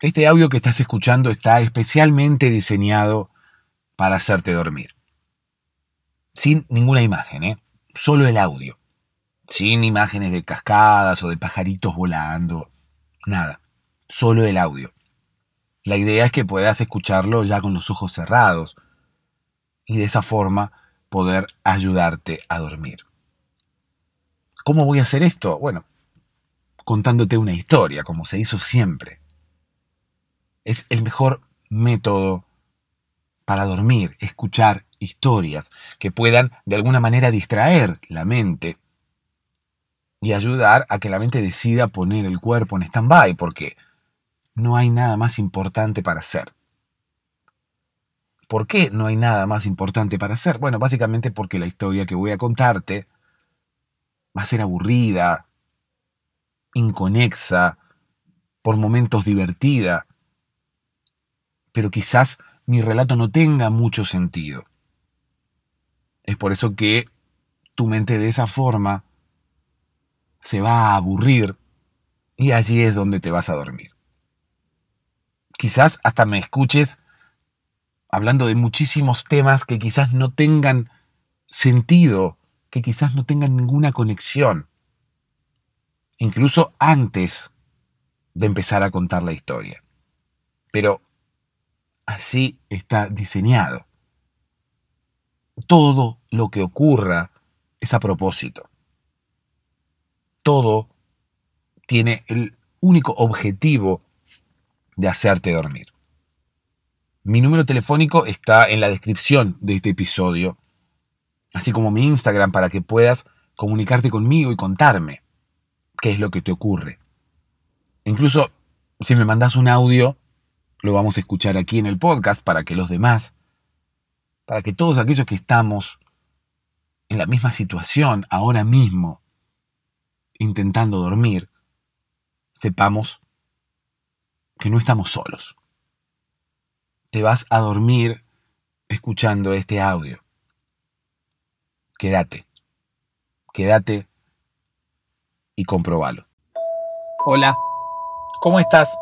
Este audio que estás escuchando está especialmente diseñado para hacerte dormir. Sin ninguna imagen, ¿eh? Solo el audio. Sin imágenes de cascadas o de pajaritos volando. Nada. Solo el audio. La idea es que puedas escucharlo ya con los ojos cerrados y de esa forma poder ayudarte a dormir. ¿Cómo voy a hacer esto? Bueno, contándote una historia, como se hizo siempre es el mejor método para dormir, escuchar historias que puedan de alguna manera distraer la mente y ayudar a que la mente decida poner el cuerpo en stand-by, porque no hay nada más importante para hacer. ¿Por qué no hay nada más importante para hacer? Bueno, básicamente porque la historia que voy a contarte va a ser aburrida, inconexa, por momentos divertida, pero quizás mi relato no tenga mucho sentido. Es por eso que tu mente de esa forma se va a aburrir y allí es donde te vas a dormir. Quizás hasta me escuches hablando de muchísimos temas que quizás no tengan sentido, que quizás no tengan ninguna conexión, incluso antes de empezar a contar la historia. Pero así está diseñado. Todo lo que ocurra es a propósito. Todo tiene el único objetivo de hacerte dormir. Mi número telefónico está en la descripción de este episodio, así como mi Instagram para que puedas comunicarte conmigo y contarme qué es lo que te ocurre. Incluso si me mandas un audio, lo vamos a escuchar aquí en el podcast para que los demás, para que todos aquellos que estamos en la misma situación ahora mismo, intentando dormir, sepamos que no estamos solos. Te vas a dormir escuchando este audio. Quédate, quédate y comprobalo. Hola, ¿cómo estás?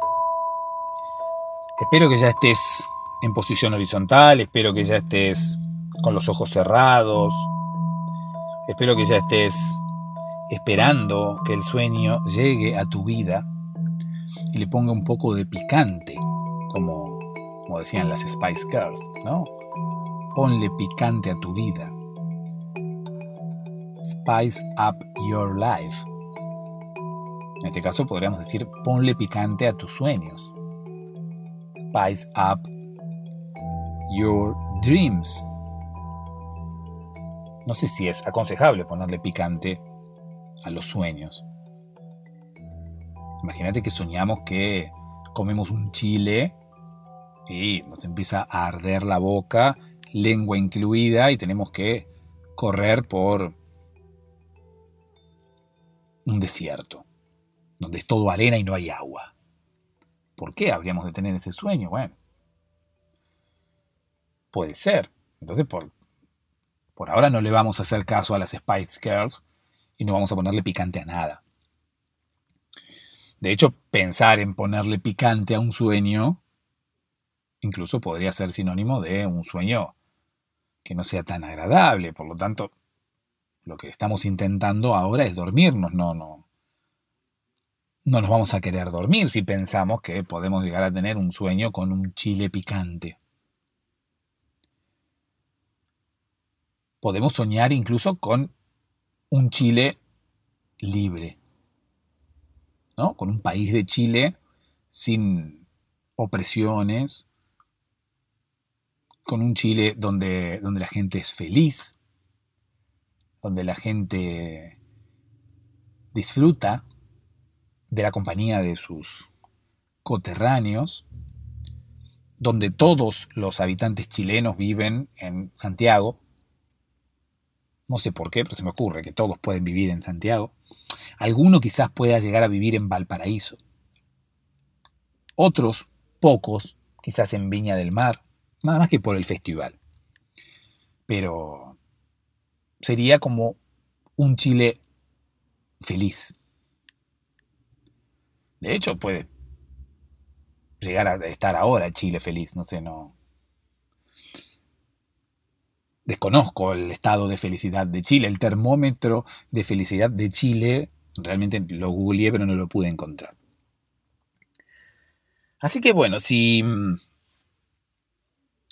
Espero que ya estés en posición horizontal, espero que ya estés con los ojos cerrados, espero que ya estés esperando que el sueño llegue a tu vida y le ponga un poco de picante, como, como decían las Spice Girls, ¿no? Ponle picante a tu vida. Spice up your life. En este caso podríamos decir ponle picante a tus sueños spice up your dreams. No sé si es aconsejable ponerle picante a los sueños. Imagínate que soñamos que comemos un chile y nos empieza a arder la boca, lengua incluida, y tenemos que correr por un desierto, donde es todo arena y no hay agua. ¿Por qué habríamos de tener ese sueño? Bueno, puede ser. Entonces, por, por ahora no le vamos a hacer caso a las Spice Girls y no vamos a ponerle picante a nada. De hecho, pensar en ponerle picante a un sueño incluso podría ser sinónimo de un sueño que no sea tan agradable. Por lo tanto, lo que estamos intentando ahora es dormirnos, no, no, no nos vamos a querer dormir si pensamos que podemos llegar a tener un sueño con un chile picante. Podemos soñar incluso con un Chile libre, ¿no? Con un país de Chile sin opresiones, con un Chile donde, donde la gente es feliz, donde la gente disfruta de la compañía de sus coterráneos, donde todos los habitantes chilenos viven en Santiago. No sé por qué, pero se me ocurre que todos pueden vivir en Santiago. Alguno quizás pueda llegar a vivir en Valparaíso. Otros, pocos, quizás en Viña del Mar, nada más que por el festival. Pero sería como un Chile feliz, de hecho, puede llegar a estar ahora Chile feliz, no sé, no. Desconozco el estado de felicidad de Chile, el termómetro de felicidad de Chile, realmente lo googleé pero no lo pude encontrar. Así que bueno, si,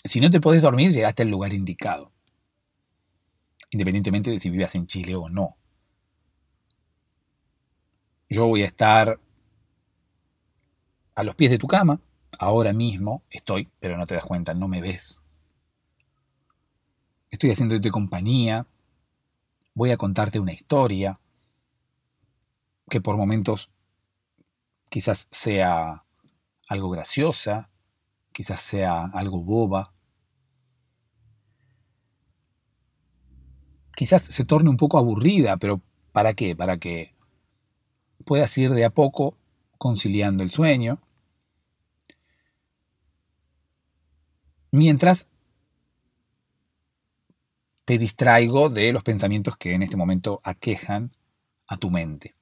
si no te podés dormir, llegaste al lugar indicado. Independientemente de si vivas en Chile o no. Yo voy a estar a los pies de tu cama. Ahora mismo estoy, pero no te das cuenta, no me ves. Estoy haciéndote compañía. Voy a contarte una historia que por momentos quizás sea algo graciosa, quizás sea algo boba, quizás se torne un poco aburrida, pero ¿para qué? Para que puedas ir de a poco conciliando el sueño, mientras te distraigo de los pensamientos que en este momento aquejan a tu mente.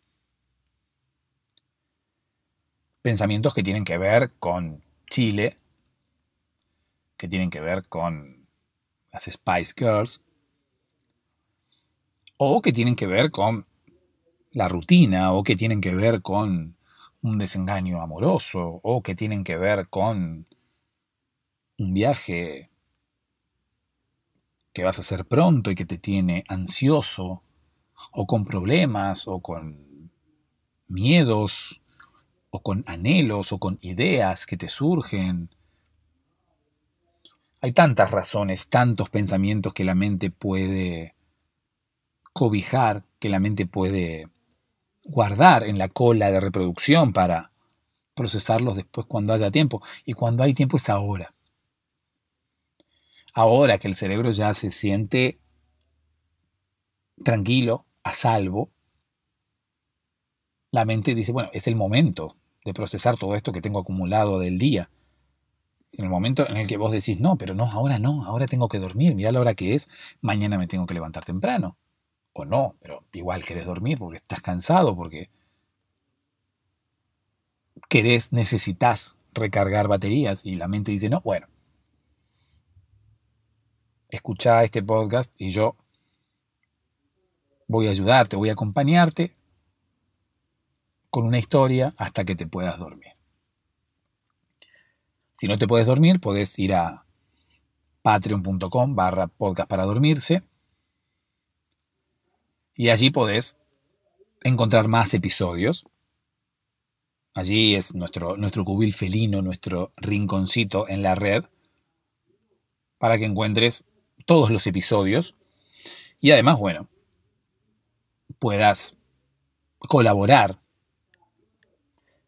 Pensamientos que tienen que ver con Chile, que tienen que ver con las Spice Girls, o que tienen que ver con la rutina, o que tienen que ver con un desengaño amoroso, o que tienen que ver con un viaje que vas a hacer pronto y que te tiene ansioso, o con problemas, o con miedos, o con anhelos, o con ideas que te surgen. Hay tantas razones, tantos pensamientos que la mente puede cobijar, que la mente puede guardar en la cola de reproducción para procesarlos después cuando haya tiempo. Y cuando hay tiempo es ahora. Ahora que el cerebro ya se siente tranquilo, a salvo, la mente dice, bueno, es el momento de procesar todo esto que tengo acumulado del día. Es en el momento en el que vos decís, no, pero no, ahora no, ahora tengo que dormir, mira la hora que es, mañana me tengo que levantar temprano. O no, pero igual querés dormir porque estás cansado, porque querés, necesitas recargar baterías y la mente dice, no, bueno, escucha este podcast y yo voy a ayudarte, voy a acompañarte con una historia hasta que te puedas dormir. Si no te puedes dormir, puedes ir a patreon.com barra podcast para dormirse y allí podés encontrar más episodios. Allí es nuestro, nuestro cubil felino, nuestro rinconcito en la red, para que encuentres todos los episodios y además, bueno, puedas colaborar,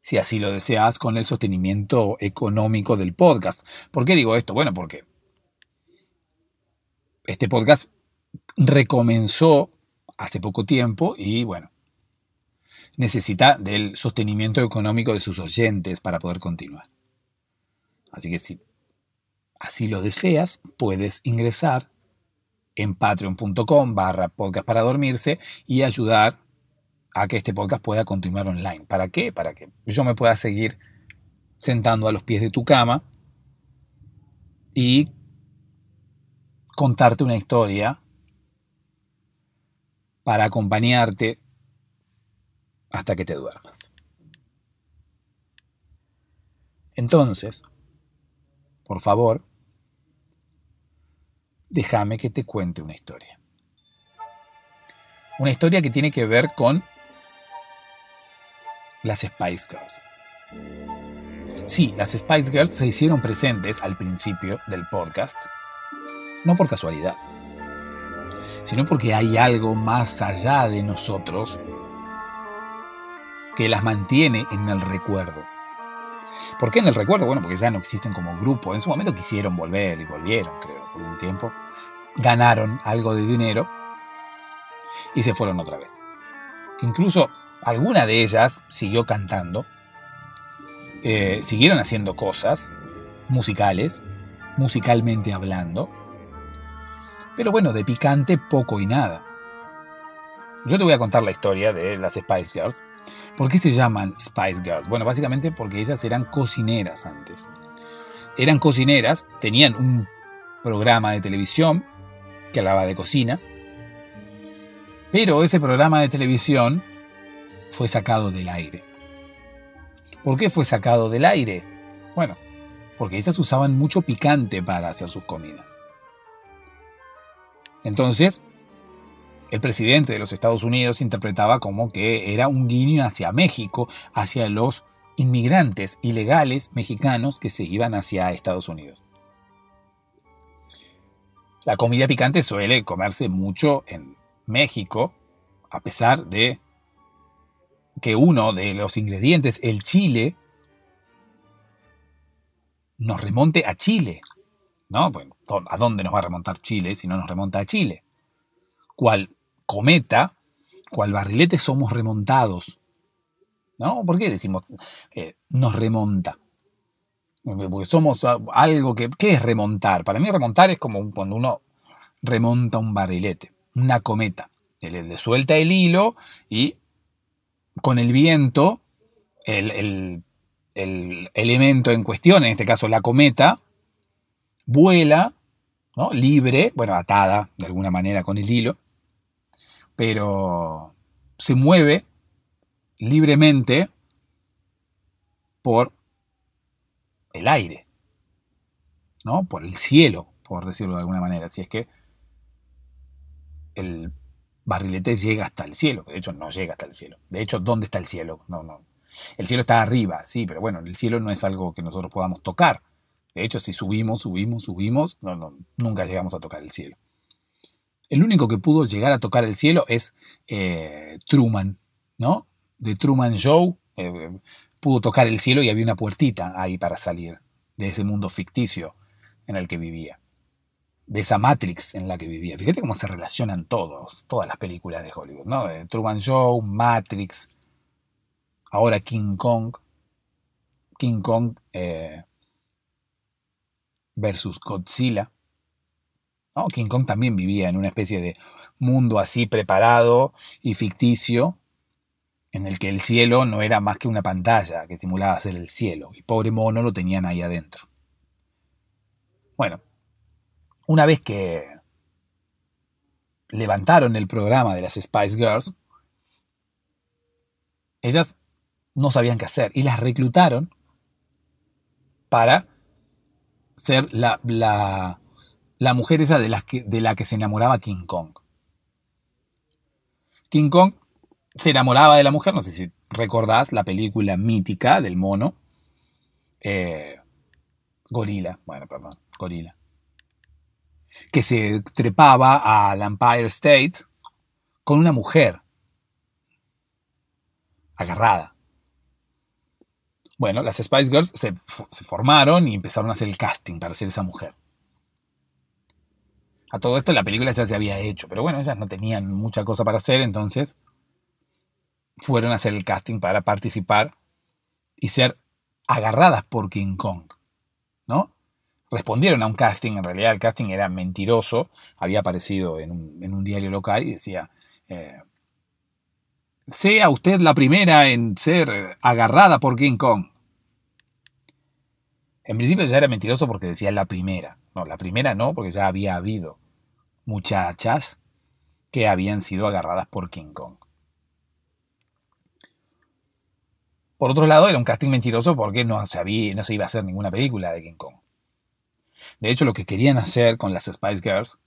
si así lo deseas, con el sostenimiento económico del podcast. ¿Por qué digo esto? Bueno, porque este podcast recomenzó hace poco tiempo y bueno, necesita del sostenimiento económico de sus oyentes para poder continuar. Así que si así lo deseas, puedes ingresar en patreon.com barra podcast para dormirse y ayudar a que este podcast pueda continuar online. ¿Para qué? Para que yo me pueda seguir sentando a los pies de tu cama y contarte una historia para acompañarte hasta que te duermas. Entonces, por favor, déjame que te cuente una historia. Una historia que tiene que ver con las Spice Girls. Sí, las Spice Girls se hicieron presentes al principio del podcast, no por casualidad, sino porque hay algo más allá de nosotros que las mantiene en el recuerdo. ¿Por qué en el recuerdo? Bueno, porque ya no existen como grupo. En su momento quisieron volver y volvieron, creo, por un tiempo. Ganaron algo de dinero y se fueron otra vez. Incluso alguna de ellas siguió cantando, eh, siguieron haciendo cosas musicales, musicalmente hablando, pero bueno, de picante poco y nada. Yo te voy a contar la historia de las Spice Girls ¿Por qué se llaman Spice Girls? Bueno, básicamente porque ellas eran cocineras antes. Eran cocineras, tenían un programa de televisión que hablaba de cocina, pero ese programa de televisión fue sacado del aire. ¿Por qué fue sacado del aire? Bueno, porque ellas usaban mucho picante para hacer sus comidas. Entonces, el presidente de los Estados Unidos interpretaba como que era un guiño hacia México, hacia los inmigrantes ilegales mexicanos que se iban hacia Estados Unidos. La comida picante suele comerse mucho en México, a pesar de que uno de los ingredientes, el chile, nos remonte a Chile. ¿No? ¿A dónde nos va a remontar Chile si no nos remonta a Chile? Cual cometa, cual barrilete somos remontados. ¿No? ¿Por qué decimos nos remonta? Porque somos algo que... ¿Qué es remontar? Para mí remontar es como cuando uno remonta un barrilete, una cometa. Le suelta el hilo y con el viento, el, elemento en cuestión, en este caso la cometa, vuela, ¿no? libre, bueno, atada de alguna manera con el hilo, pero se mueve libremente por el aire, ¿no? por el cielo, por decirlo de alguna manera. Si es que el barrilete llega hasta el cielo. De hecho, no llega hasta el cielo. De hecho, ¿dónde está el cielo? No, no. El cielo está arriba, sí, pero bueno, el cielo no es algo que nosotros podamos tocar. De hecho, si subimos, subimos, subimos, no, no, nunca llegamos a tocar el cielo. El único que pudo llegar a tocar el cielo es eh, Truman, ¿no? De Truman Show. Eh, pudo tocar el cielo y había una puertita ahí para salir de ese mundo ficticio en el que vivía de esa Matrix en la que vivía. Fíjate cómo se relacionan todos, todas las películas de Hollywood, ¿no? Truman Show, Matrix, ahora King Kong, King Kong eh, versus Godzilla. King Kong también vivía en una especie de mundo así preparado y ficticio, en el que el cielo no era más que una pantalla que simulaba ser el cielo, y pobre mono lo tenían ahí adentro. Bueno, una vez que levantaron el programa de las Spice Girls, ellas no sabían qué hacer y las reclutaron para ser la, la, mujer esa de la, que, de la que se enamoraba King Kong. King Kong se enamoraba de la mujer, no sé si recordás la película mítica del mono. Eh, gorila, bueno, perdón, gorila que se trepaba al Empire State con una mujer agarrada. Bueno, las Spice Girls se, formaron y empezaron a hacer el casting para ser esa mujer. A todo esto la película ya se había hecho, pero bueno, ellas no tenían mucha cosa para hacer, entonces fueron a hacer el casting para participar y ser agarradas por King Kong, ¿no? respondieron a un casting, en realidad el casting era mentiroso, había aparecido en un, diario local y decía, eh, sea usted la primera en ser agarrada por King Kong. En principio ya era mentiroso porque decía la primera. No, la primera no, porque ya había habido muchachas que habían sido agarradas por King Kong. Por otro lado, era un casting mentiroso porque no se, no se iba a hacer ninguna película de King Kong. De hecho, lo que querían hacer con las Spice Girls,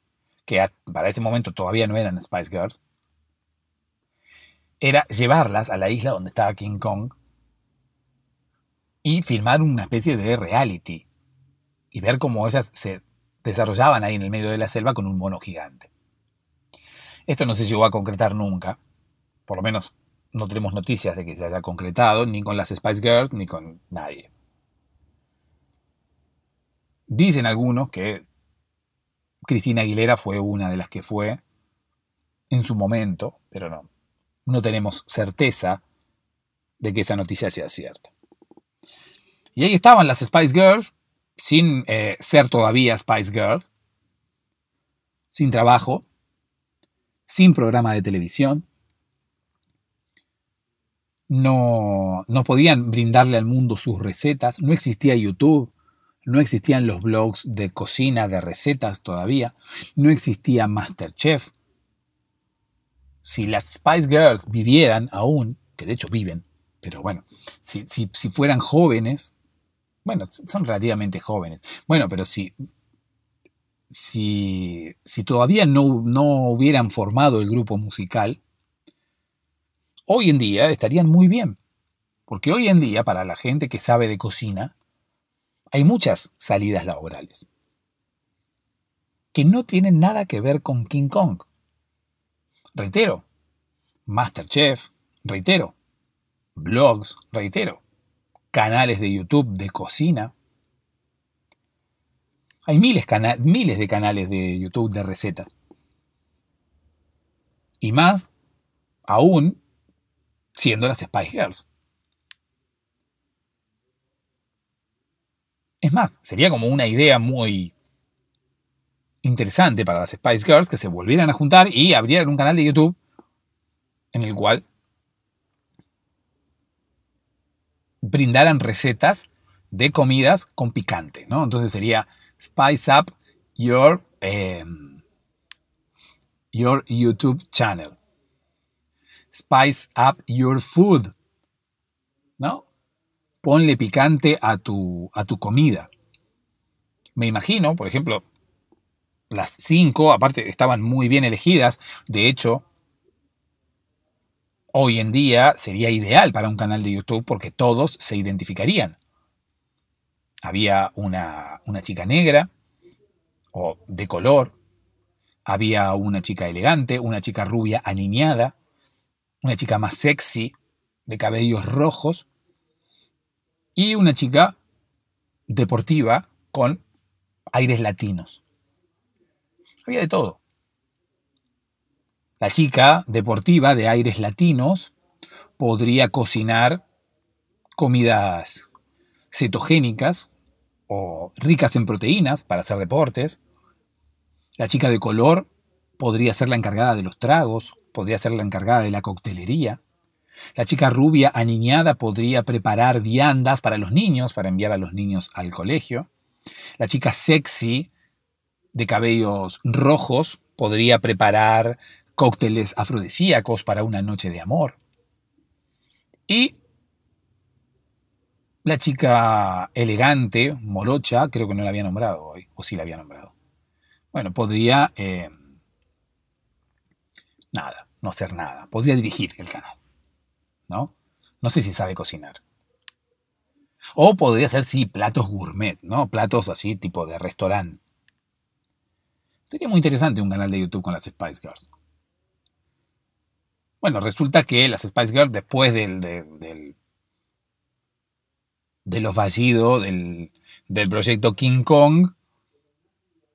que para ese momento todavía no eran Spice Girls, era llevarlas a la isla donde estaba King Kong y filmar una especie de reality y ver cómo ellas se desarrollaban ahí en el medio de la selva con un mono gigante. Esto no se llegó a concretar nunca, por lo menos no tenemos noticias de que se haya concretado, ni con las Spice Girls, ni con nadie. Dicen algunos que Cristina Aguilera fue una de las que fue en su momento, pero no, no tenemos certeza de que esa noticia sea cierta. Y ahí estaban las Spice Girls, sin eh, ser todavía Spice Girls, sin trabajo, sin programa de televisión, no, no podían brindarle al mundo sus recetas, no existía YouTube, no existían los blogs de cocina, de recetas todavía, no existía Masterchef. Si las Spice Girls vivieran aún, que de hecho viven, pero bueno, si, si fueran jóvenes, bueno, son relativamente jóvenes, bueno, pero si, si, si todavía no, no hubieran formado el grupo musical, hoy en día estarían muy bien. Porque hoy en día, para la gente que sabe de cocina, hay muchas salidas laborales que no tienen nada que ver con King Kong. Reitero, Masterchef, reitero, blogs, reitero, canales de YouTube de cocina. Hay miles, de canales de YouTube de recetas. Y más aún siendo las Spice Girls. Es más, sería como una idea muy interesante para las Spice Girls que se volvieran a juntar y abrieran un canal de YouTube en el cual brindaran recetas de comidas con picante, ¿no? Entonces sería Spice Up Your, em, your YouTube Channel. Spice Up Your Food, ¿no? Ponle picante a tu, a tu comida. Me imagino, por ejemplo, las cinco, aparte, estaban muy bien elegidas. De hecho, hoy en día sería ideal para un canal de YouTube porque todos se identificarían. Había una, una chica negra o de color, había una chica elegante, una chica rubia aniñada, una chica más sexy, de cabellos rojos, y una chica deportiva con aires latinos. Había de todo. La chica deportiva de aires latinos podría cocinar comidas cetogénicas o ricas en proteínas para hacer deportes. La chica de color podría ser la encargada de los tragos, podría ser la encargada de la coctelería. La chica rubia aniñada podría preparar viandas para los niños, para enviar a los niños al colegio. La chica sexy de cabellos rojos podría preparar cócteles afrodisíacos para una noche de amor. Y la chica elegante, morocha, creo que no la había nombrado hoy, o sí la había nombrado. Bueno, podría... Eh, nada, no hacer nada. Podría dirigir el canal. ¿No? No sé si sabe cocinar. O podría ser, sí, platos gourmet, ¿no? Platos así, tipo de restaurante. Sería muy interesante un canal de YouTube con las Spice Girls. Bueno, resulta que las Spice Girls, después del, de lo fallido del, del, proyecto King Kong,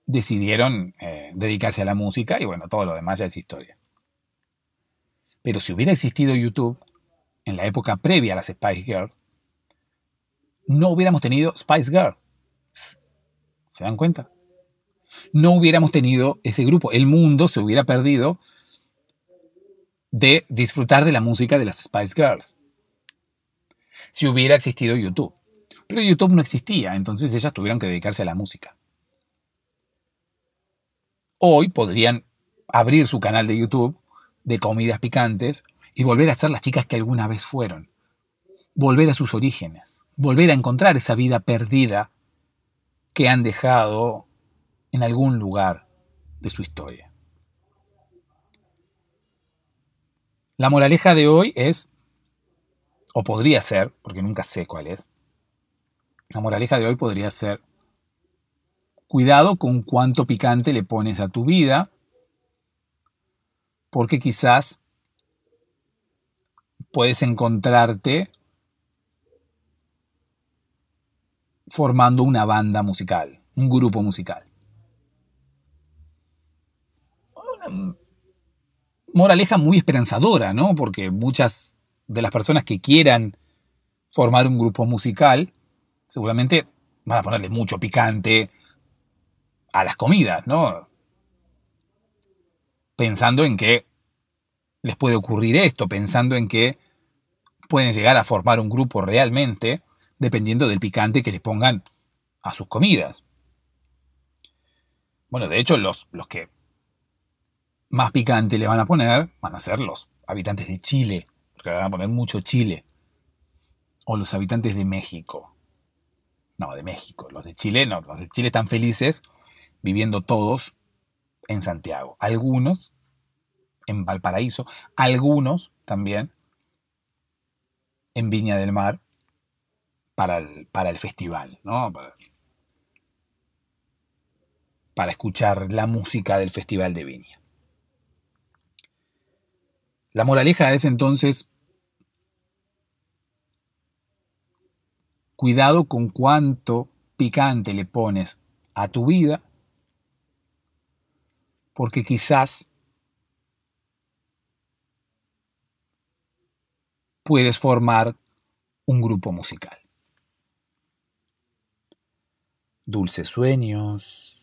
decidieron eh, dedicarse a la música y bueno, todo lo demás ya es historia. Pero si hubiera existido YouTube en la época previa a las Spice Girls, no hubiéramos tenido Spice Girls. ¿Se dan cuenta? No hubiéramos tenido ese grupo. El mundo se hubiera perdido de disfrutar de la música de las Spice Girls. Si hubiera existido YouTube. Pero YouTube no existía, entonces ellas tuvieron que dedicarse a la música. Hoy podrían abrir su canal de YouTube de comidas picantes y volver a ser las chicas que alguna vez fueron. Volver a sus orígenes. Volver a encontrar esa vida perdida que han dejado en algún lugar de su historia. La moraleja de hoy es, o podría ser, porque nunca sé cuál es, la moraleja de hoy podría ser, cuidado con cuánto picante le pones a tu vida, porque quizás puedes encontrarte formando una banda musical, un grupo musical moraleja muy esperanzadora, ¿no? Porque muchas de las personas que quieran formar un grupo musical, seguramente van a ponerle mucho picante a las comidas, ¿no? Pensando en que les puede ocurrir esto, pensando en que pueden llegar a formar un grupo realmente dependiendo del picante que le pongan a sus comidas. Bueno, de hecho, los, los que más picante le van a poner van a ser los habitantes de Chile, porque le van a poner mucho chile. O los habitantes de México. No, de México. Los de Chile no. Los de Chile están felices viviendo todos en Santiago. Algunos en Valparaíso. Algunos también en Viña del Mar para el, para el festival, ¿no? Para, para escuchar la música del Festival de Viña. La moraleja es entonces, cuidado con cuánto picante le pones a tu vida, porque quizás puedes formar un grupo musical. Dulces sueños.